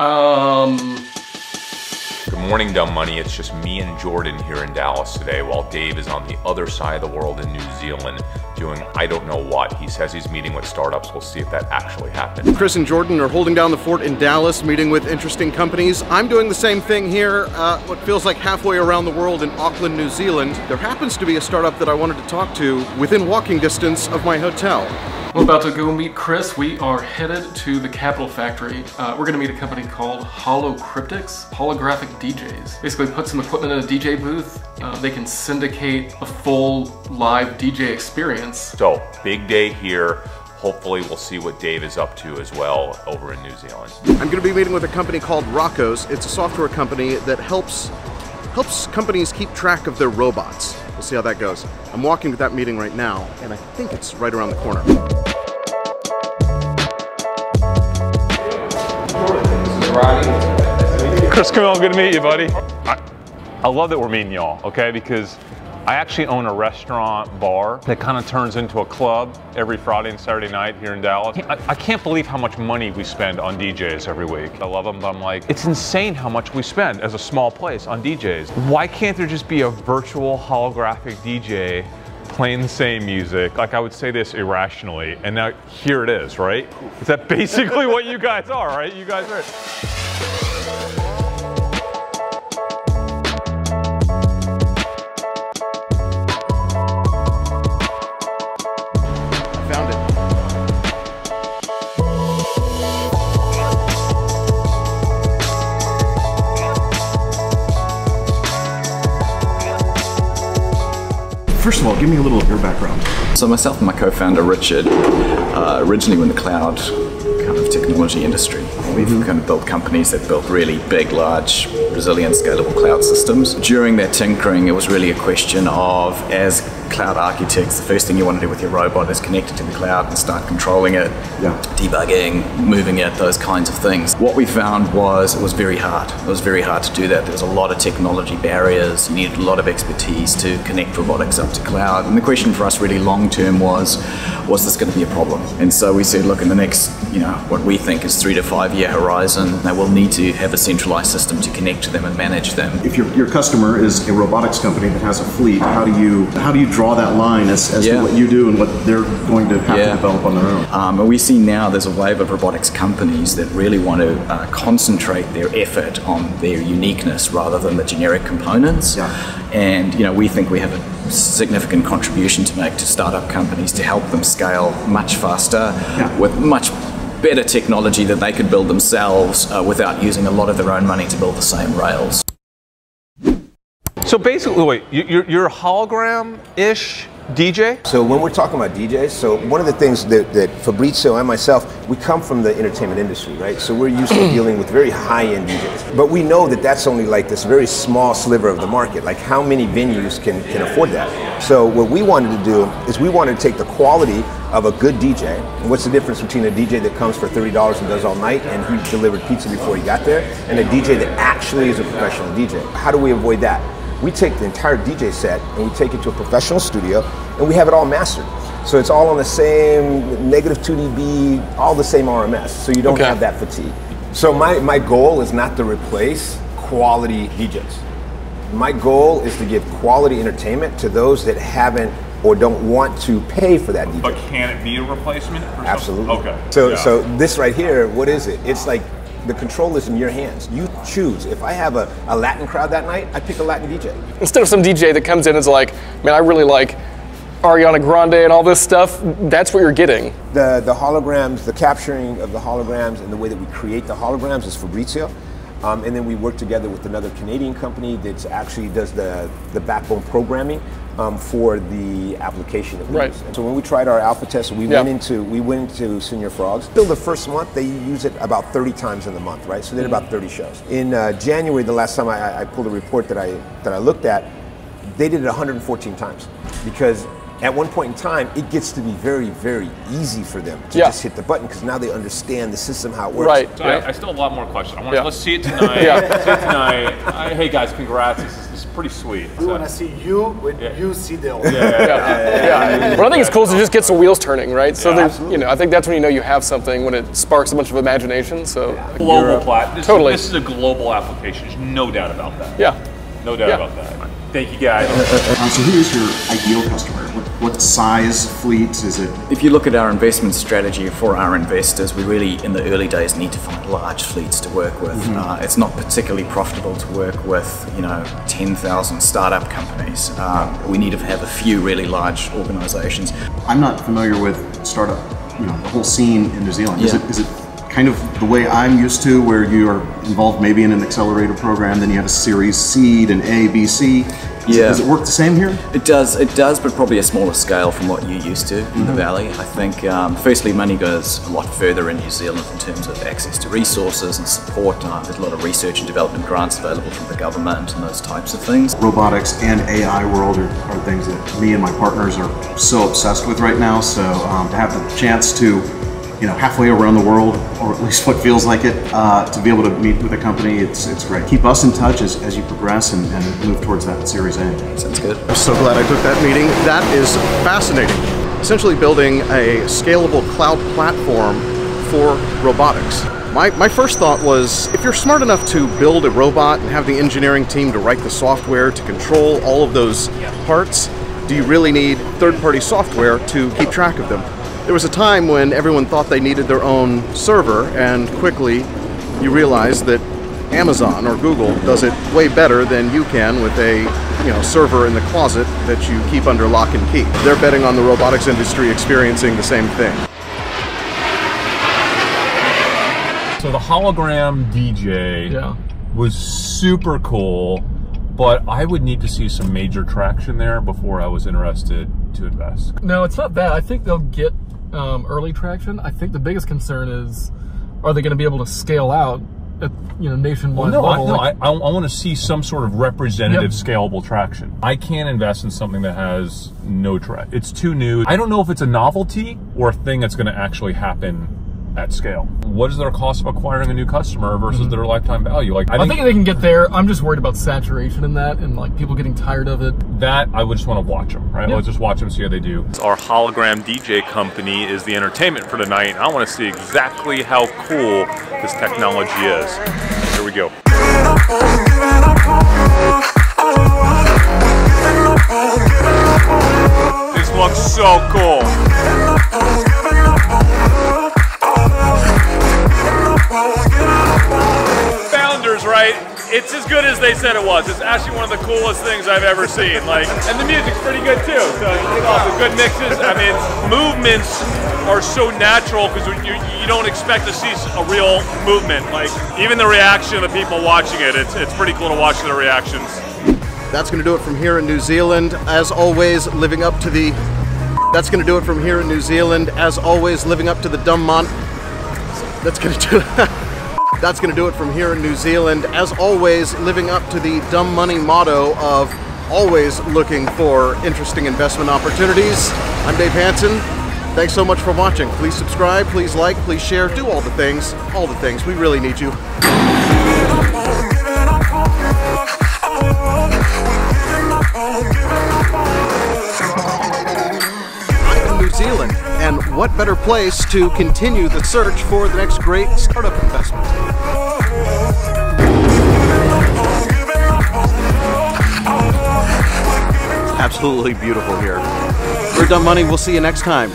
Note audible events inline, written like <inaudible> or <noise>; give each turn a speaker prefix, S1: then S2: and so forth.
S1: Um,
S2: Good morning, Dumb Money. It's just me and Jordan here in Dallas today while Dave is on the other side of the world in New Zealand doing I don't know what. He says he's meeting with startups. We'll see if that actually happens.
S3: Chris and Jordan are holding down the fort in Dallas, meeting with interesting companies. I'm doing the same thing here, uh, what feels like halfway around the world in Auckland, New Zealand. There happens to be a startup that I wanted to talk to within walking distance of my hotel.
S1: We're about to go meet Chris. We are headed to the Capital Factory. Uh, we're gonna meet a company called Holocryptics, holographic DJs. Basically put some equipment in a DJ booth. Uh, they can syndicate a full live DJ experience.
S2: So, big day here. Hopefully, we'll see what Dave is up to as well over in New Zealand.
S3: I'm going to be meeting with a company called Rocos. It's a software company that helps helps companies keep track of their robots. We'll see how that goes. I'm walking to that meeting right now, and I think it's right around the corner.
S4: Chris Camillo, good to meet you, buddy. I, I love that we're meeting y'all, okay? Because I actually own a restaurant bar that kind of turns into a club every Friday and Saturday night here in Dallas. I, I can't believe how much money we spend on DJs every week. I love them, but I'm like, it's insane how much we spend as a small place on DJs. Why can't there just be a virtual holographic DJ playing the same music. Like I would say this irrationally, and now here it is, right? Is that basically what you guys are, right? You guys are.
S3: First of all, give me a little of your background.
S5: So myself and my co-founder Richard, uh, originally were in the cloud kind of technology industry. We've kind of built companies that built really big, large, resilient, scalable cloud systems. During that tinkering, it was really a question of, as cloud architects, the first thing you want to do with your robot is connect it to the cloud and start controlling it,
S3: Yeah.
S5: debugging, moving it, those kinds of things. What we found was it was very hard. It was very hard to do that. There was a lot of technology barriers. You needed a lot of expertise to connect robotics up to cloud. And the question for us really long term was, was this going to be a problem? And so we said, look, in the next, you know, what we think is three to five year horizon, they will need to have a centralized system to connect to them and manage them.
S6: if your, your customer is a robotics company that has a fleet, how do you how do you draw that line as, as
S5: Yeah.
S6: to what you do and what they're going to have
S5: Yeah.
S6: to develop on their own?
S5: Um, and we see now there's a wave of robotics companies that really want to uh, concentrate their effort on their uniqueness rather than the generic components.
S6: Yeah.
S5: And you know, we think we have a significant contribution to make to startup companies to help them scale much faster with much better technology that they could build themselves uh, without using a lot of their own money to build the same rails.
S4: So basically, wait, you- you're, you're a hologram-ish DJ?
S7: So when we're talking about DJs, so one of the things that, that Fabrizio and myself, we come from the entertainment industry, right? So we're used to <clears throat> dealing with very high-end DJs. But we know that that's only like this very small sliver of the market. Like how many venues can, can afford that? So what we wanted to do is we wanted to take the quality of a good DJ. And what's the difference between a DJ that comes for $30 and does all night and he delivered pizza before he got there and a DJ that actually is a professional DJ? How do we avoid that? We take the entire DJ set and we take it to a professional studio and we have it all mastered. So it's all on the same negative 2 dB, all the same RMS. So you don't
S1: Okay.
S7: have that fatigue. So my, my goal is not to replace quality DJs. My goal is to give quality entertainment to those that haven't or don't want to pay for that DJ.
S4: But can it be a replacement? for some-
S7: Absolutely.
S4: Okay.
S7: So,
S4: Yeah.
S7: so this right here, what is it? It's like the control is in your hands. You choose. If I have a, a Latin crowd that night, I pick a Latin DJ.
S1: Instead of some DJ that comes in and is like, man, I really like Ariana Grande and all this stuff, that's what you're getting.
S7: The the holograms, the capturing of the holograms, and the way that we create the holograms is Fabrizio. Um, and then we work together with another Canadian company that actually does the, the backbone programming um, for the application that we
S1: Right.
S7: use. And so when we tried our alpha test, we
S1: Yeah.
S7: went into we went into Señor Frog's. Still the first month, they use it about 30 times in the month, right? So they did about 30 shows. In uh, January, the last time I, I pulled a report that I that I looked at, they did it 114 times because at one point in time, it gets to be very, very easy for them to
S1: Yeah.
S7: just hit the button because now they understand the system, how it works.
S1: Right.
S4: So
S1: Yeah.
S4: I, I still have a lot more questions. I want
S1: Yeah.
S4: let's see it <laughs> tonight.
S1: Yeah.
S4: Let's see it tonight. I, hey guys, congrats. This is, this is pretty sweet.
S8: We
S4: So-
S8: want to see you when
S4: Yeah.
S8: you see the
S1: Yeah. yeah. What I think is cool is it just gets the wheels turning, right? So there's, you know, I think that's when you know you have something when it sparks a bunch of imagination. So
S4: global
S1: Europe-
S4: plat. This,
S1: Totally.
S4: This is a global application. There's no doubt about that.
S1: Yeah.
S4: No doubt
S1: Yeah.
S4: about that. Thank you guys.
S6: Uh, uh, uh, uh so who is your ideal customer? What, size fleet is it?
S5: If you look at our investment strategy for our investors, we really, in the early days, need to find large fleets to work with. Uh, it's not particularly profitable to work with, you know, 10,000 startup companies. Um, we need to have a few really large organizations.
S6: I'm not familiar with startup, you know, the whole scene in New Zealand. Is it is it kind of the way I'm used to, where you are involved maybe in an accelerator program, then you have a Series Seed and A, B, C? It-
S5: Yeah.
S6: does it work the same here?
S5: It does, it does, but probably a smaller scale from what you're used to in the Valley. I think, um, firstly, money goes a lot further in New Zealand in terms of access to resources and support. Uh, there's a lot of research and development grants available from the government and those types of things.
S6: robotics and AI world are, are things that me and my partners are so obsessed with right now. So um, to have the chance to, you know, halfway around the world, or at least what feels like it, uh, to be able to meet with a company, it's it's great. Keep us in touch as, as you progress and, and move towards that Series A.
S5: Sounds good.
S3: I'm so glad I took that meeting. That is fascinating. Essentially building a scalable cloud platform for robotics. My, my first thought was if you're smart enough to build a robot and have the engineering team to write the software to control all of those parts, do you really need third party software to keep track of them? There was a time when everyone thought they needed their own server, and quickly you realize that Amazon or Google does it way better than you can with a you know server in the closet that you keep under lock and key. They're betting on the robotics industry experiencing the same thing.
S4: So the hologram DJ
S1: Yeah.
S4: was super cool, but I would need to see some major traction there before I was interested to invest.
S1: No, it's not bad. I think they'll get um, early traction. I think the biggest concern is, are they going to be able to scale out at you know nationwide
S4: no, I, no, I, I, I want to see some sort of representative
S1: Yep.
S4: scalable traction. I can't invest in something that has no track. It's too new. I don't know if it's a novelty or a thing that's going to actually happen at scale. What is their cost of acquiring a new customer versus their lifetime value? Like, I
S1: Mm-hmm. I
S4: think,
S1: think they can get there. I'm just worried about saturation in that and like people getting tired of it.
S4: that I would just want to watch them, right?
S1: Yeah.
S4: Let's just watch them, see how they do. Our hologram DJ company is the entertainment for tonight. I want to see exactly how cool this technology is. Here we go. This looks so cool. It's as good as they said it was. It's actually one of the coolest things I've ever seen. Like, and the music's pretty good too. So the good mixes. I mean, movements are so natural because you, you don't expect to see a real movement. Like even the reaction of the people watching it, it's it's pretty cool to watch their reactions.
S3: That's going to do it from here in New Zealand. As always, living up to the. That's going to do it from here in New Zealand. As always, living up to the dumb mon. That's going to do. <laughs> That's going to do it from here in New Zealand. As always, living up to the dumb money motto of always looking for interesting investment opportunities. I'm Dave Hanson. Thanks so much for watching. Please subscribe, please like, please share, do all the things. All the things. We really need you. I'm in New Zealand, and what better place to continue the search for the next great startup investment? absolutely beautiful here. We're Dumb Money. We'll see you next time.